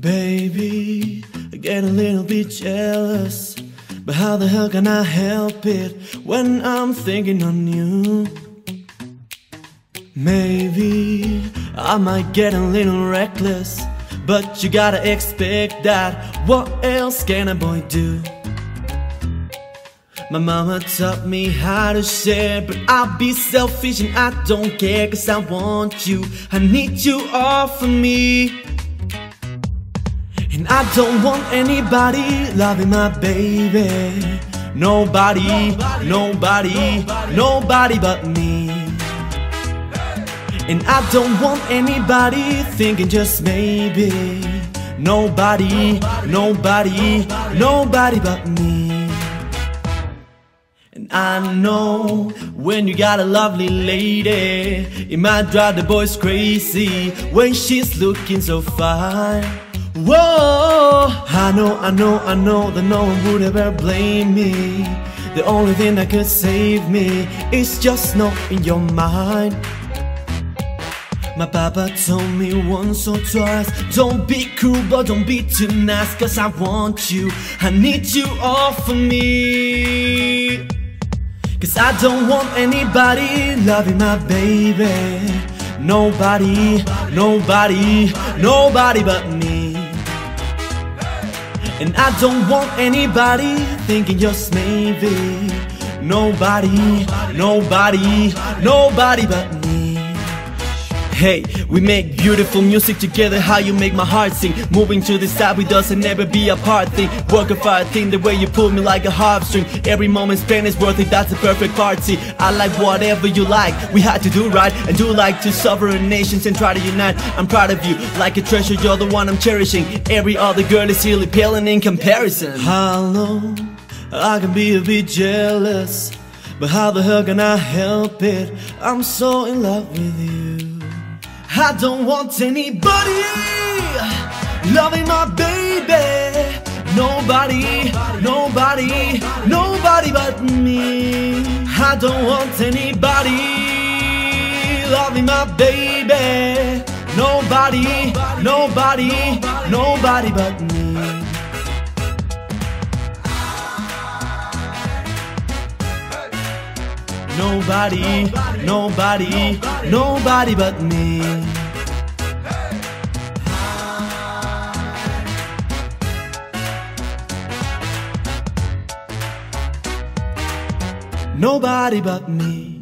Baby, I get a little bit jealous. But how the hell can I help it when I'm thinking on you? Maybe I might get a little reckless. But you gotta expect that. What else can a boy do? My mama taught me how to share, but I'll be selfish and I don't care, cause I want you. I need you all for me. And I don't want anybody loving my baby. Nobody, nobody, nobody but me. And I don't want anybody thinking just maybe. Nobody, nobody, nobody but me. And I know when you got a lovely lady It might drive the boys crazy When she's looking so fine Whoa, I know, I know, I know that no one would ever blame me. The only thing that could save me is just not in your mind. My papa told me once or twice Don't be cruel but don't be too nice Cause I want you, I need you all for me. Cause I don't want anybody loving my baby. Nobody, nobody, nobody but me and I don't want anybody thinking just maybe. Nobody, nobody, nobody but me Hey, we make beautiful music together How you make my heart sing. Moving to the side with us and never be apart thing. Work of art thing, the way you pull me like a harp string. Every moment spent is worth it, that's a perfect party. I like whatever you like, we had to do right. And do like two sovereign nations and try to unite. I'm proud of you, like a treasure, you're the one I'm cherishing. Every other girl is really paling in comparison. Hello, I can be a bit jealous But how the hell can I help it? I'm so in love with you I don't want anybody loving my baby. Nobody, nobody, nobody but me. I don't want anybody loving my baby. Nobody, nobody, nobody but me Nobody, nobody, nobody but me. Nobody but me